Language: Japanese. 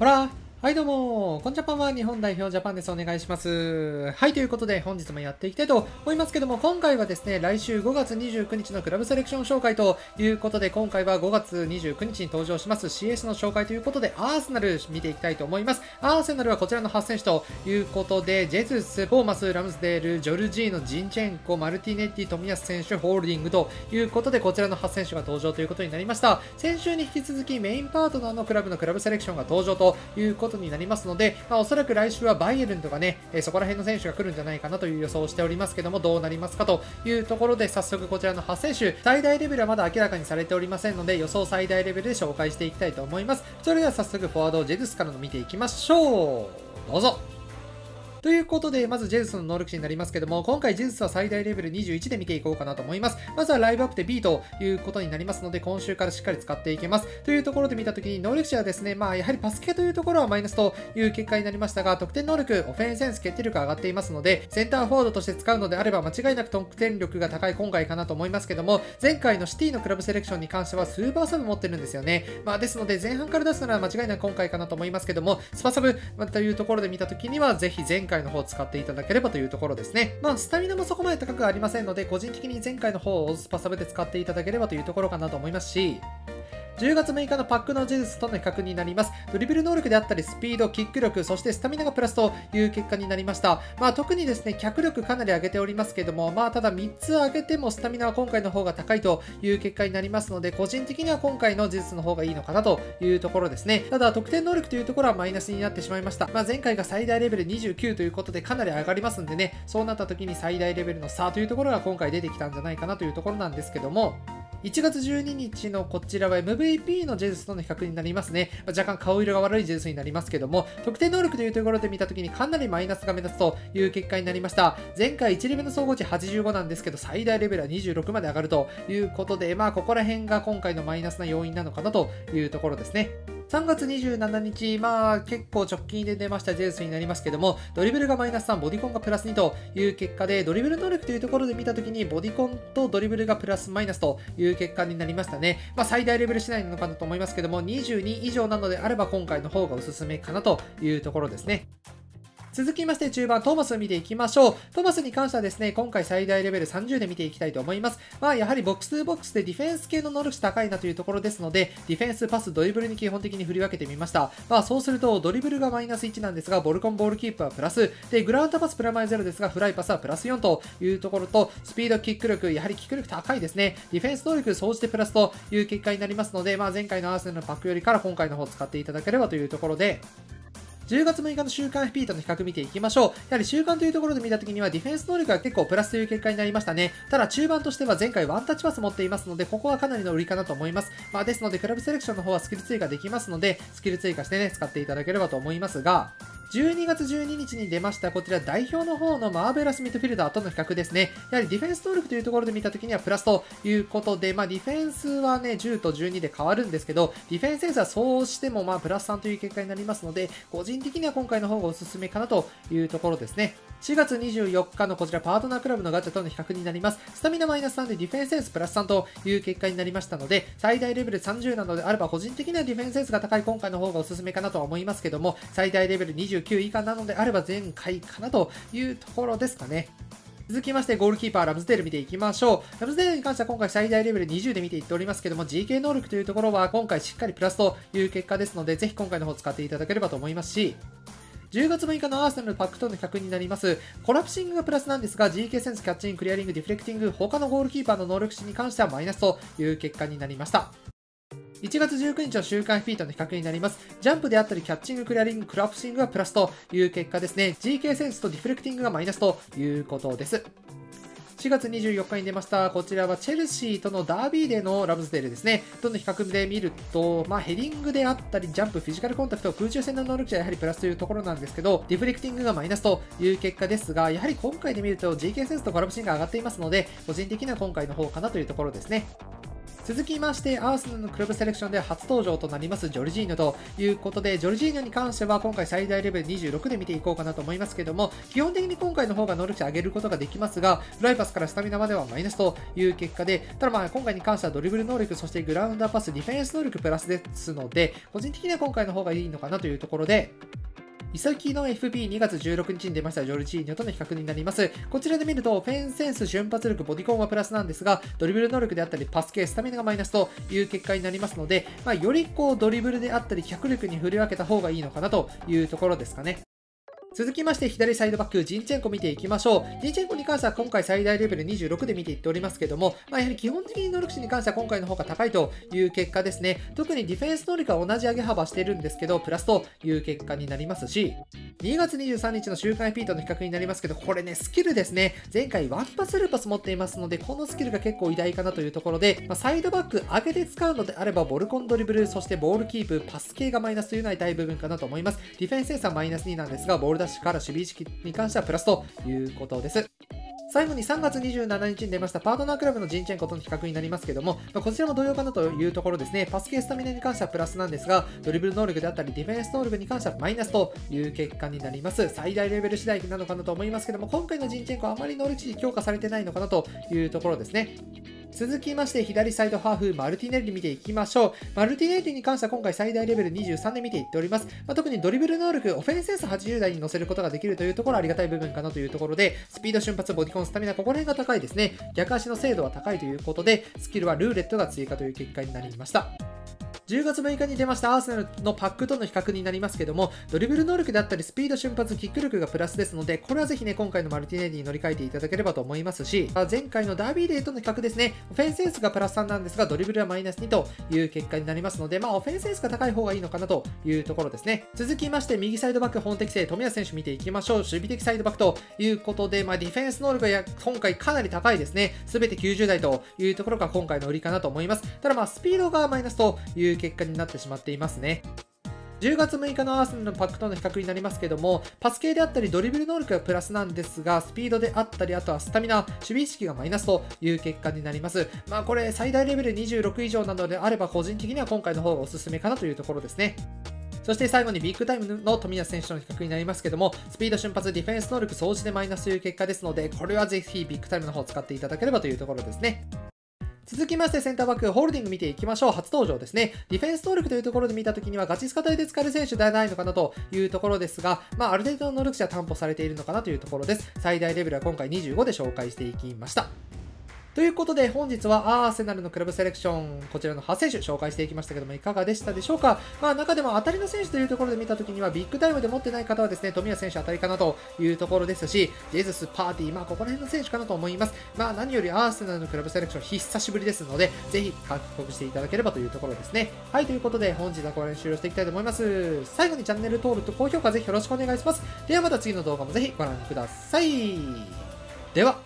ほらはいどうも、こんにちは、日本代表ジャパンです。お願いします。はい、ということで本日もやっていきたいと思いますけども、今回はですね、来週5月29日のクラブセレクション紹介ということで、今回は5月29日に登場します CS の紹介ということで、アーセナル見ていきたいと思います。アーセナルはこちらの8選手ということで、ジェズス、フォーマス、ラムズデール、ジョルジーノ、ジンチェンコ、マルティネッティ、富安選手、ホールディングということで、こちらの8選手が登場ということになりました。先週に引き続きメインパートナーのクラブのクラブセレクションが登場ということことになりますので、まあ、おそらく来週はバイエルンとかね、えそこら辺の選手が来るんじゃないかなという予想をしておりますけども、どうなりますかというところで、早速こちらの8選手、最大レベルはまだ明らかにされておりませんので、予想最大レベルで紹介していきたいと思います。それでは早速フォワードジェズスからの見ていきましょう。どうぞ。ということで、まずジェズスの能力値になりますけども、今回ジェズスは最大レベル21で見ていこうかなと思います。まずはライブアップで B ということになりますので、今週からしっかり使っていけます。というところで見たときに、能力値はですね、まあやはりパス系というところはマイナスという結果になりましたが、得点能力、オフェンスセンス、決定力上がっていますので、センターフォードとして使うのであれば間違いなく得点力が高い今回かなと思いますけども、前回のシティのクラブセレクションに関してはスーパーサブ持ってるんですよね。まあですので前半から出すなら間違いなく今回かなと思いますけども、スパサブというところで見たときには、ぜひ前回回の方を使っていただければというところですね。まあ、スタミナもそこまで高くありませんので、個人的に前回の方をスパサブで使っていただければというところかなと思いますし、10月6日のパックのジズスとの比較になります。ドリブル能力であったり、スピード、キック力、そしてスタミナがプラスという結果になりました。まあ特にですね、脚力かなり上げておりますけども、まあただ3つ上げてもスタミナは今回の方が高いという結果になりますので、個人的には今回のジズスの方がいいのかなというところですね。ただ得点能力というところはマイナスになってしまいました。まあ前回が最大レベル29ということでかなり上がりますんでね、そうなった時に最大レベルの差というところが今回出てきたんじゃないかなというところなんですけども、1月12日のこちらは MVP のジェズスとの比較になりますね。若干顔色が悪いジェズスになりますけども、得点能力というところで見たときにかなりマイナスが目立つという結果になりました。前回1レベルの総合値85なんですけど、最大レベルは26まで上がるということで、まあここら辺が今回のマイナスな要因なのかなというところですね。3月27日、まあ結構直近で出ましたジェズスになりますけども、ドリブルがマイナス3、ボディコンがプラス2という結果で、ドリブル能力というところで見たときに、ボディコンとドリブルがプラスマイナスという結果になりましたね。まあ最大レベル次第なのかなと思いますけども、22以上なのであれば今回の方がおすすめかなというところですね。続きまして中盤トーマスを見ていきましょう。トーマスに関してはですね、今回最大レベル30で見ていきたいと思います。まあやはりボックス2ボックスでディフェンス系の能力値高いなというところですので、ディフェンス、パス、ドリブルに基本的に振り分けてみました。まあそうするとドリブルがマイナス1なんですが、ボルコンボールキープはプラス、で、グラウンドパスプラマイゼロですが、フライパスはプラス4というところと、スピード、キック力、やはりキック力高いですね。ディフェンス能力総じてプラスという結果になりますので、まあ前回のアーセナルのパックよりかは今回の方を使っていただければというところで、10月6日の週間 FP との比較見ていきましょう。やはり週間というところで見たときにはディフェンス能力が結構プラスという結果になりましたね。ただ中盤としては前回ワンタッチパス持っていますので、ここはかなりの売りかなと思います。まあですので、クラブセレクションの方はスキル追加できますので、スキル追加してね、使っていただければと思いますが、12月12日に出ましたこちら代表の方のマーベラスミッドフィルダーとの比較ですね。やはりディフェンス能力というところで見たときにはプラスということで、まあディフェンスはね、10と12で変わるんですけど、ディフェンスセンスはそうしてもまあプラス3という結果になりますので、個人的には今回の方がおすすめかなというところですね。4月24日のこちらパートナークラブのガチャとの比較になります。スタミナマイナス3でディフェンスセンスプラス3という結果になりましたので、最大レベル30なのであれば個人的にはディフェンスセンスが高い今回の方がおすすめかなとは思いますけども、最大レベル29以下なのであれば前回かなというところですかね。続きまして、ゴールキーパー、ラムズデール見ていきましょう。ラムズデールに関しては今回最大レベル20で見ていっておりますけども、GK 能力というところは今回しっかりプラスという結果ですので、ぜひ今回の方使っていただければと思いますし、10月6日のアーセナルパックとの比較になります。コラプシングがプラスなんですが、GK センス、キャッチング、クリアリング、ディフレクティング、他のゴールキーパーの能力値に関してはマイナスという結果になりました。1月19日の週間フィートの比較になります。ジャンプであったり、キャッチング、クリアリング、コラプシングがプラスという結果ですね。GK センスとディフレクティングがマイナスということです。4月24日に出ました、こちらはチェルシーとのダービーでのラムズデールですね。どの比較で見ると、まあ、ヘディングであったり、ジャンプ、フィジカルコンタクト、空中戦の能力値はやはりプラスというところなんですけど、ディフレクティングがマイナスという結果ですが、やはり今回で見ると GK センスとコラプシングが上がっていますので、個人的には今回の方かなというところですね。続きまして、アーセナルのクラブセレクションで初登場となりますジョルジーニョということで、ジョルジーニョに関しては今回最大レベル26で見ていこうかなと思いますけども、基本的に今回の方が能力値上げることができますが、フライパスからスタミナまではマイナスという結果で、ただまあ今回に関してはドリブル能力、そしてグラウンダーパス、ディフェンス能力プラスですので、個人的には今回の方がいいのかなというところで、イサキの FB2 月16日に出ましたジョルジーニョとの比較になります。こちらで見ると、フェンセンス、瞬発力、ボディコンはプラスなんですが、ドリブル能力であったり、パス系、スタミナがマイナスという結果になりますので、まあ、よりこうドリブルであったり、脚力に振り分けた方がいいのかなというところですかね。続きまして左サイドバック、ジンチェンコ見ていきましょう。ジンチェンコに関しては今回最大レベル26で見ていっておりますけども、まあ、やはり基本的に能力値に関しては今回の方が高いという結果ですね。特にディフェンス能力は同じ上げ幅してるんですけど、プラスという結果になりますし、2月23日の週間 p との比較になりますけど、これね、スキルですね。前回ワンパスルーパス持っていますので、このスキルが結構偉大かなというところで、まあ、サイドバック上げて使うのであれば、ボルコンドリブル、そしてボールキープ、パス系がマイナスというのは痛い部分かなと思います。ディフェンスセンサーマイナス2なんですが、ボールダッシュから守備意識に関してはプラスということです。最後に3月27日に出ましたパートナークラブのジンチェンコとの比較になりますけども、ま、こちらも同様かなというところですね。パス系スタミナに関してはプラスなんですが、ドリブル能力であったりディフェンス能力に関してはマイナスという結果になります。最大レベル次第なのかなと思いますけども、今回のジンチェンコはあまり能力値強化されてないのかなというところですね。続きまして左サイドハーフマルティネリ見ていきましょう。マルティネリに関しては今回最大レベル23で見ていっております。まあ、特にドリブル能力、オフェンスセンス80台に乗せることができるというところありがたい部分かなというところで、スピード瞬発、ボディコン、スタミナ、ここら辺が高いですね。逆足の精度は高いということで、スキルはルーレットが追加という結果になりました。10月6日に出ましたアーセナルのパックとの比較になりますけども、ドリブル能力であったり、スピード瞬発、キック力がプラスですので、これはぜひね、今回のマルティネリに乗り換えていただければと思いますし、前回のダービーデーとの比較ですね、オフェンスセンスがプラス3なんですが、ドリブルはマイナス2という結果になりますので、まあ、オフェンスセンスが高い方がいいのかなというところですね。続きまして、右サイドバック本適性、富安選手見ていきましょう。守備的サイドバックということで、まあ、ディフェンス能力が今回かなり高いですね。すべて90台というところが今回の売りかなと思います。ただまあ、スピードがマイナスという結果になってしまっていますね。10月6日のアーセナルのパックとの比較になりますけども、パス系であったりドリブル能力がプラスなんですが、スピードであったり、あとはスタミナ、守備意識がマイナスという結果になります。まあこれ最大レベル26以上なのであれば個人的には今回の方がおすすめかなというところですね。そして最後にビッグタイムの富安選手との比較になりますけども、スピード瞬発、ディフェンス能力、総じてマイナスという結果ですので、これはぜひビッグタイムの方を使っていただければというところですね。続きましてセンターバック、ホールディング見ていきましょう。初登場ですね。ディフェンス能力というところで見たときにはガチスカ隊で使える選手ではないのかなというところですが、まあ、ある程度の能力値は担保されているのかなというところです。最大レベルは今回25で紹介していきました。ということで本日はアーセナルのクラブセレクション、こちらの8選手紹介していきましたけどもいかがでしたでしょうか？まあ中でも当たりの選手というところで見たときにはビッグタイムで持ってない方はですね、富安選手当たりかなというところですし、ジェズス、パーティー、まあここら辺の選手かなと思います。まあ何よりアーセナルのクラブセレクション久しぶりですので、ぜひ獲得していただければというところですね。はい、ということで本日はこれに終了していきたいと思います。最後にチャンネル登録と高評価ぜひよろしくお願いします。ではまた次の動画もぜひご覧ください。では、